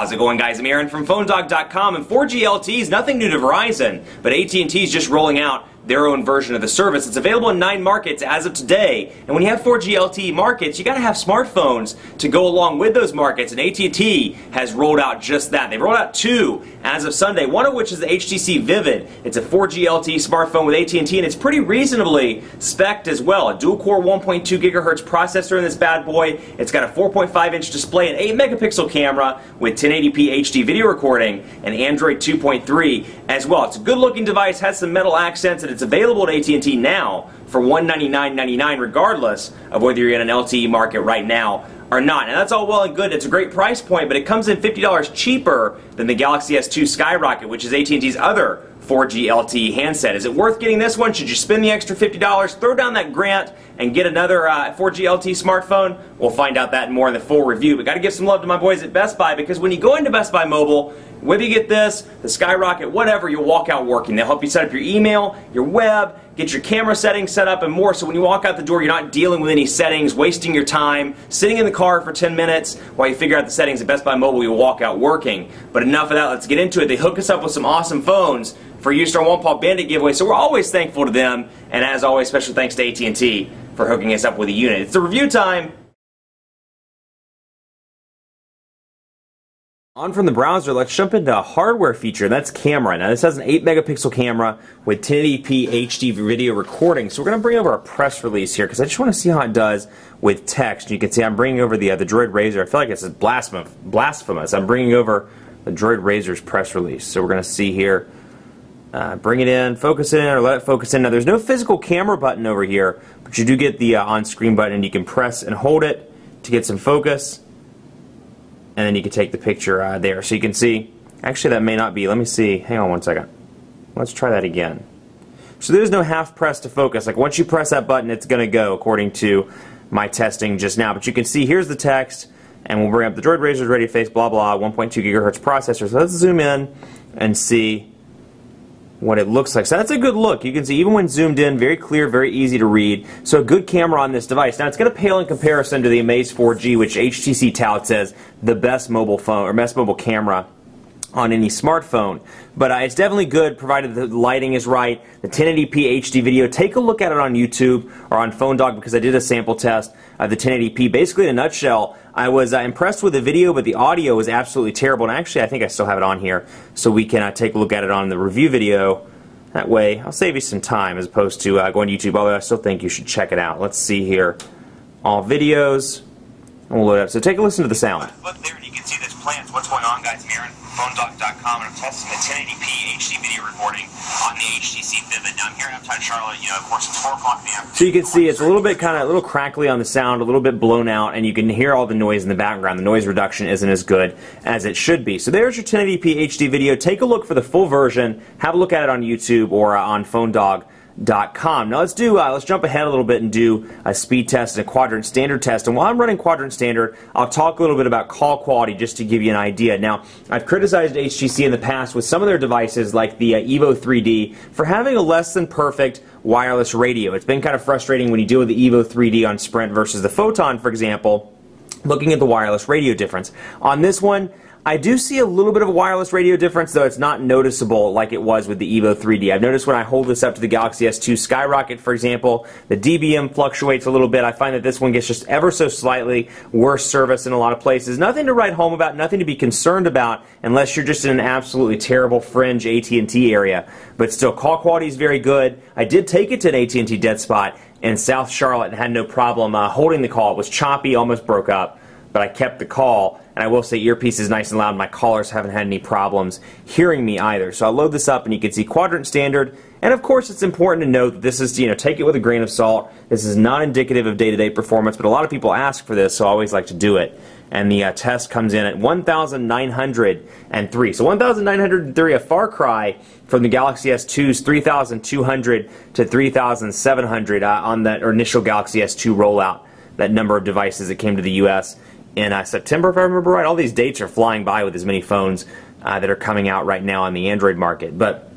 How's it going guys? I'm Aaron from PhoneDog.com and 4G LTE is nothing new to Verizon, but AT&T is just rolling out their own version of the service. It's available in nine markets as of today. And when you have 4G LTE markets, you got to have smartphones to go along with those markets. And AT&T has rolled out just that. They've rolled out two as of Sunday. One of which is the HTC Vivid. It's a 4G LTE smartphone with AT&T, and it's pretty reasonably spec'd as well. A dual-core 1.2 gigahertz processor in this bad boy. It's got a 4.5-inch display, an 8-megapixel camera with 1080p HD video recording, and Android 2.3 as well. It's a good-looking device, has some metal accents, and it's available at AT&T now for $199.99 regardless of whether you're in an LTE market right now or not. And that's all well and good. It's a great price point, but it comes in $50 cheaper than the Galaxy S2 Skyrocket, which is AT&T's other 4G LTE handset. Is it worth getting this one? Should you spend the extra $50, throw down that grant, and get another uh, 4G LTE smartphone? We'll find out that more in the full review. But got to give some love to my boys at Best Buy because when you go into Best Buy Mobile, whether you get this, the Skyrocket, whatever, you'll walk out working. They'll help you set up your email, your web, get your camera settings set up and more so when you walk out the door you're not dealing with any settings, wasting your time, sitting in the car for 10 minutes while you figure out the settings at Best Buy Mobile, you'll walk out working. But enough of that, let's get into it. They hook us up with some awesome phones for Ustar One Paw Bandit giveaway, so we're always thankful to them, and as always, special thanks to AT&T for hooking us up with a unit. It's the review time. On from the browser, let's jump into a hardware feature, that's camera. Now this has an 8 megapixel camera with 1080p HD video recording. So we're going to bring over a press release here because I just want to see how it does with text. You can see I'm bringing over the, uh, the Droid Razr. I feel like it's a blasphemous. I'm bringing over the Droid Razr's press release. So we're going to see here, uh, bring it in, focus in, or let it focus in. Now there's no physical camera button over here, but you do get the uh, on-screen button you can press and hold it to get some focus and then you can take the picture uh, there. So you can see, actually that may not be, let me see, hang on one second. Let's try that again. So there's no half press to focus. Like once you press that button, it's going to go according to my testing just now. But you can see here's the text, and we'll bring up the Droid Razr's ready face, blah blah, 1.2 gigahertz processor. So let's zoom in and see what it looks like. So that's a good look. You can see even when zoomed in, very clear, very easy to read. So a good camera on this device. Now it's going to pale in comparison to the Amaze 4G, which HTC touts as the best mobile phone or best mobile camera on any smartphone. But uh, it's definitely good provided the lighting is right, the 1080p HD video. Take a look at it on YouTube or on PhoneDog because I did a sample test of the 1080p. Basically, in a nutshell, I was uh, impressed with the video, but the audio was absolutely terrible. And actually, I think I still have it on here so we can uh, take a look at it on the review video. That way, I'll save you some time as opposed to uh, going to YouTube, although I still think you should check it out. Let's see here. All videos. We'll load up. So take a listen to the sound. Look there and you can see this plant. What's going on, guys? Aaron PhoneDog.com, and I'm testing the 1080p HD video recording on the HTC Vivid. Now I'm here in uptown Charlotte. You know, of course, it's 4 o'clock p.m. So you can see it's a little bit kind of a little crackly on the sound, a little bit blown out, and you can hear all the noise in the background. The noise reduction isn't as good as it should be. So there's your 1080p HD video. Take a look for the full version. Have a look at it on YouTube or uh, on PhoneDog. Now let's do uh, let's jump ahead a little bit and do a speed test and a quadrant standard test. And while I'm running quadrant standard, I'll talk a little bit about call quality just to give you an idea. Now I've criticized HTC in the past with some of their devices like the uh, Evo 3D for having a less than perfect wireless radio. It's been kind of frustrating when you deal with the Evo 3D on Sprint versus the Photon, for example. Looking at the wireless radio difference on this one. I do see a little bit of a wireless radio difference, though it's not noticeable like it was with the Evo 3D. I've noticed when I hold this up to the Galaxy S2 Skyrocket, for example, the DBM fluctuates a little bit. I find that this one gets just ever so slightly worse service in a lot of places. Nothing to write home about, nothing to be concerned about, unless you're just in an absolutely terrible fringe AT&T area. But still, call quality is very good. I did take it to an AT&T dead spot in South Charlotte and had no problem uh, holding the call. It was choppy, almost broke up but I kept the call. And I will say earpiece is nice and loud. My callers haven't had any problems hearing me either. So I'll load this up and you can see quadrant standard. And of course it's important to note that this is, you know, take it with a grain of salt. This is not indicative of day-to-day -day performance, but a lot of people ask for this, so I always like to do it. And the uh, test comes in at 1,903. So 1,903, a far cry from the Galaxy S2's 3,200 to 3,700 uh, on that initial Galaxy S2 rollout, that number of devices that came to the U.S in uh, September, if I remember right. All these dates are flying by with as many phones uh, that are coming out right now on the Android market. But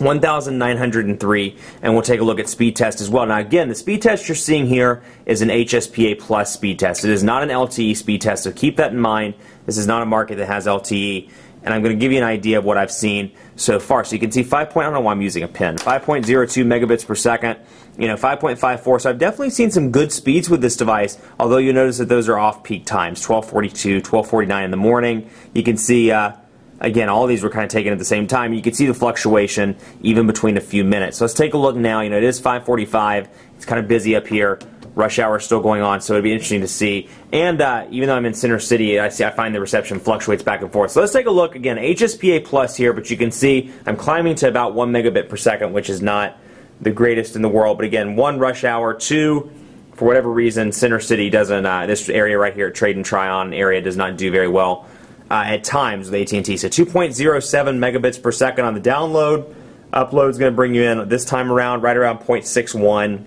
1,903, and we'll take a look at speed test as well. Now, again, the speed test you're seeing here is an HSPA plus speed test. It is not an LTE speed test, so keep that in mind. This is not a market that has LTE, and I'm going to give you an idea of what I've seen so far. So you can see 5. I don't know why I'm using a pen. 5.02 megabits per second, you know, 5.54. So I've definitely seen some good speeds with this device, although you notice that those are off peak times, 1242, 1249 in the morning. You can see... Uh, Again, all these were kind of taken at the same time. You can see the fluctuation even between a few minutes. So let's take a look now. You know, it is 545. It's kind of busy up here. Rush hour still going on, so it'd be interesting to see. And uh, even though I'm in Center City, I see I find the reception fluctuates back and forth. So let's take a look again. HSPA plus here, but you can see I'm climbing to about one megabit per second, which is not the greatest in the world. But again, one rush hour, two for whatever reason, Center City doesn't. Uh, this area right here, Trade and Tryon area, does not do very well uh, at times with AT&T. So 2.07 megabits per second on the download. Upload is going to bring you in this time around right around 0.61,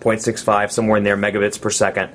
0.65, somewhere in there megabits per second.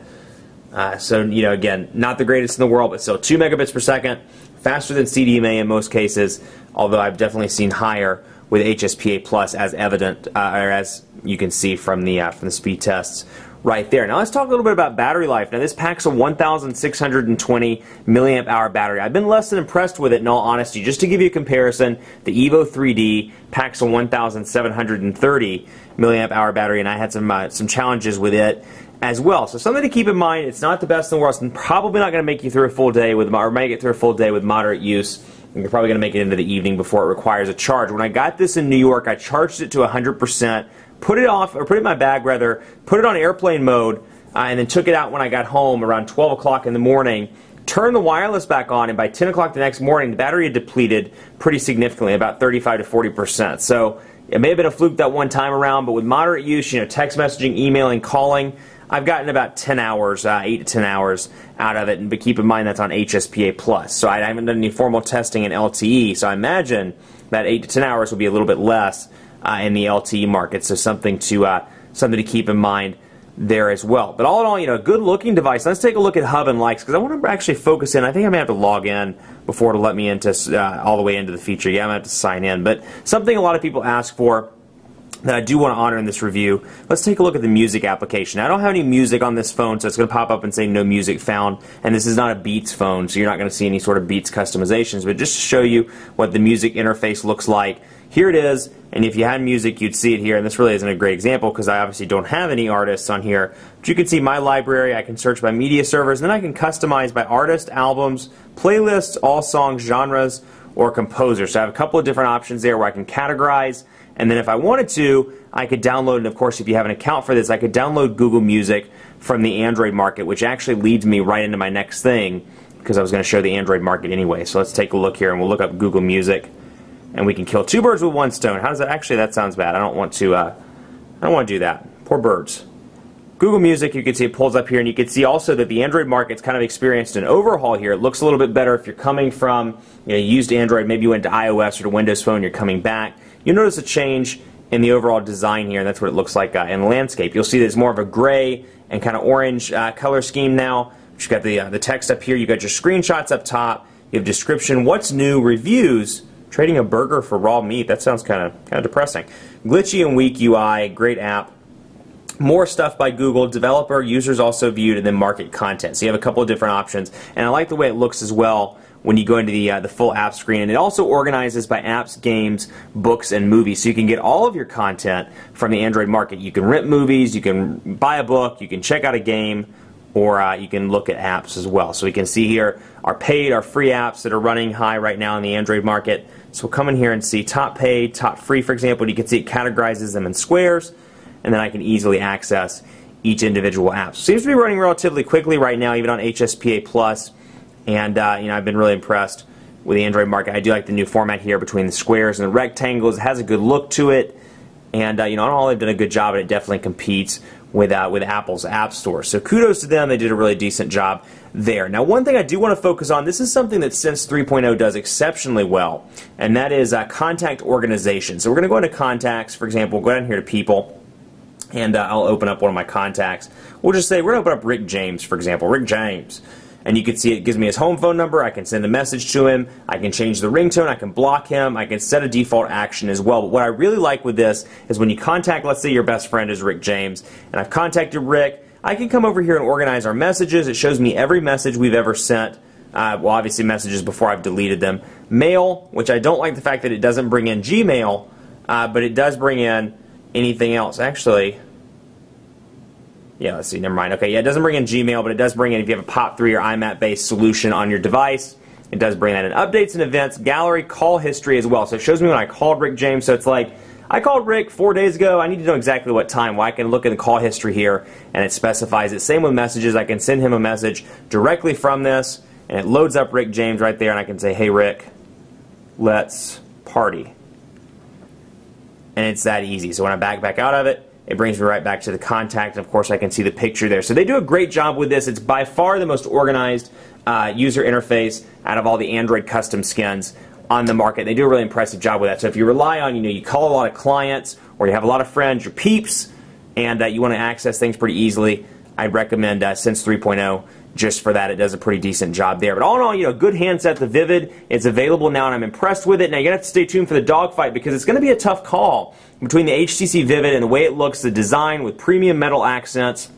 Uh, so, you know, again, not the greatest in the world, but still 2 megabits per second, faster than CDMA in most cases, although I've definitely seen higher with HSPA Plus as evident, uh, or as you can see from the, uh, from the speed tests right there. Now let's talk a little bit about battery life. Now this packs a 1,620 milliamp hour battery. I've been less than impressed with it in all honesty. Just to give you a comparison, the Evo 3D packs a 1,730 milliamp hour battery, and I had some uh, some challenges with it as well. So something to keep in mind. It's not the best in the world. It's probably not going to make you through a full day with, or make it through a full day with moderate use. And You're probably going to make it into the evening before it requires a charge. When I got this in New York, I charged it to 100 percent put it off, or put it in my bag rather, put it on airplane mode, uh, and then took it out when I got home around 12 o'clock in the morning. Turned the wireless back on, and by 10 o'clock the next morning, the battery had depleted pretty significantly, about 35 to 40 percent. So it may have been a fluke that one time around, but with moderate use, you know, text messaging, emailing, calling, I've gotten about 10 hours, uh, 8 to 10 hours out of it, but keep in mind that's on HSPA+. Plus. So I haven't done any formal testing in LTE, so I imagine that 8 to 10 hours will be a little bit less uh, in the LTE market. So something to uh, something to keep in mind there as well. But all in all, you know, a good looking device. Let's take a look at Hub and Likes because I want to actually focus in. I think I may have to log in before to let me into uh, all the way into the feature. Yeah, I'm to have to sign in. But something a lot of people ask for that I do want to honor in this review. Let's take a look at the music application. I don't have any music on this phone, so it's going to pop up and say no music found. And this is not a Beats phone, so you're not going to see any sort of Beats customizations. But just to show you what the music interface looks like, here it is, and if you had music, you'd see it here. And this really isn't a great example because I obviously don't have any artists on here. But you can see my library. I can search by media servers, and then I can customize by artist, albums, playlists, all songs, genres, or composers. So I have a couple of different options there where I can categorize. And then if I wanted to, I could download, and of course, if you have an account for this, I could download Google Music from the Android market, which actually leads me right into my next thing because I was going to show the Android market anyway. So let's take a look here, and we'll look up Google Music and we can kill two birds with one stone. How does that? Actually, that sounds bad. I don't want to. Uh, I don't want to do that. Poor birds. Google Music, you can see it pulls up here, and you can see also that the Android market's kind of experienced an overhaul here. It looks a little bit better if you're coming from you know, used Android, maybe you went to iOS or to Windows Phone, you're coming back. You'll notice a change in the overall design here, and that's what it looks like uh, in landscape. You'll see there's more of a gray and kind of orange uh, color scheme now. You've got the, uh, the text up here, you've got your screenshots up top, you have description, what's new, reviews, Trading a burger for raw meat, that sounds kind of kind of depressing. Glitchy and weak UI, great app. More stuff by Google, developer, users also viewed, and then market content. So you have a couple of different options. And I like the way it looks as well when you go into the, uh, the full app screen. And it also organizes by apps, games, books, and movies. So you can get all of your content from the Android market. You can rent movies, you can buy a book, you can check out a game, or uh, you can look at apps as well. So we can see here our paid, our free apps that are running high right now in the Android market. So we'll come in here and see top paid, top free, for example. You can see it categorizes them in squares, and then I can easily access each individual app. So seems to be running relatively quickly right now, even on HSPA Plus. And uh, you know, I've been really impressed with the Android market. I do like the new format here between the squares and the rectangles. It has a good look to it, and uh, you know, all they've done a good job, and it definitely competes with uh, with Apple's App Store. So kudos to them; they did a really decent job there. Now, one thing I do want to focus on, this is something that Sense 3.0 does exceptionally well, and that is uh, contact organization. So we're going to go into contacts, for example, we'll go down here to people, and uh, I'll open up one of my contacts. We'll just say, we're going to open up Rick James, for example. Rick James. and you can see it gives me his home phone number. I can send a message to him. I can change the ringtone. I can block him. I can set a default action as well. But what I really like with this is when you contact, let's say your best friend is Rick James, and I've contacted Rick, I can come over here and organize our messages. It shows me every message we've ever sent. Uh, well, obviously messages before I've deleted them. Mail, which I don't like the fact that it doesn't bring in Gmail, uh, but it does bring in anything else. Actually, yeah, let's see, never mind. Okay, yeah, it doesn't bring in Gmail, but it does bring in if you have a POP3 or IMAP-based solution on your device. It does bring that in. Updates and events, gallery, call history as well. So it shows me when I called Rick James. So it's like, I called Rick four days ago. I need to know exactly what time. Well, I can look in the call history here, and it specifies it. Same with messages. I can send him a message directly from this, and it loads up Rick James right there, and I can say, hey, Rick, let's party. And it's that easy. So when I back back out of it, it brings me right back to the contact, and of course I can see the picture there. So they do a great job with this. It's by far the most organized uh, user interface out of all the Android custom skins on the market. They do a really impressive job with that. So if you rely on, you know, you call a lot of clients or you have a lot of friends, your peeps, and uh, you want to access things pretty easily, I'd recommend uh, Sense 3.0 just for that. It does a pretty decent job there. But all in all, you know, good handset, the Vivid. It's available now, and I'm impressed with it. Now, you're going to have to stay tuned for the dogfight because it's going to be a tough call between the HTC Vivid and the way it looks, the design with premium metal accents,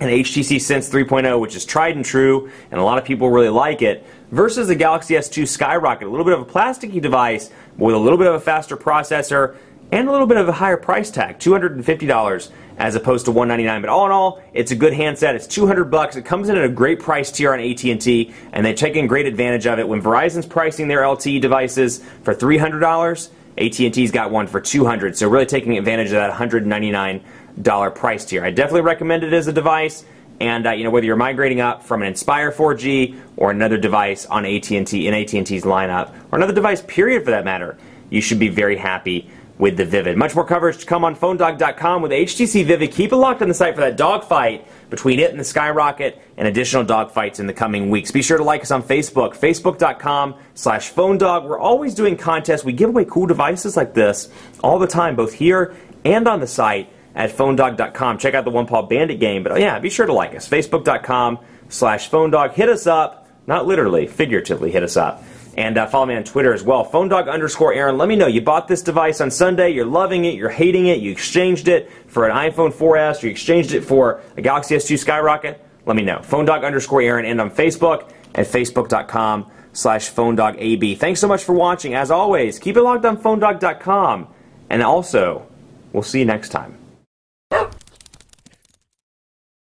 and HTC Sense 3.0, which is tried and true, and a lot of people really like it, versus the Galaxy S2 Skyrocket, a little bit of a plasticky device with a little bit of a faster processor and a little bit of a higher price tag, $250 as opposed to 199 But all in all, it's a good handset. It's 200 bucks. It comes in at a great price tier on AT&T, and they're taking great advantage of it. When Verizon's pricing their LTE devices for $300, AT&T's got one for 200 So really taking advantage of that $199 price tier. I definitely recommend it as a device. And uh, you know whether you're migrating up from an Inspire 4G or another device on AT&T in AT&T's lineup, or another device period for that matter, you should be very happy with the Vivid. Much more coverage to come on PhoneDog.com with HTC Vivid. Keep it locked on the site for that dogfight between it and the Skyrocket and additional dogfights in the coming weeks. Be sure to like us on Facebook, Facebook.com slash PhoneDog. We're always doing contests. We give away cool devices like this all the time, both here and on the site at PhoneDog.com. Check out the One Paw Bandit game. But oh, yeah, be sure to like us. Facebook.com slash PhoneDog. Hit us up. Not literally, figuratively hit us up. And uh, follow me on Twitter as well. PhoneDog underscore Aaron. Let me know. You bought this device on Sunday. You're loving it. You're hating it. You exchanged it for an iPhone 4S. Or you exchanged it for a Galaxy S2 Skyrocket. Let me know. PhoneDog underscore Aaron. And on Facebook at facebook.com slash PhoneDogAB. Thanks so much for watching. As always, keep it locked on PhoneDog.com. And also, we'll see you next time.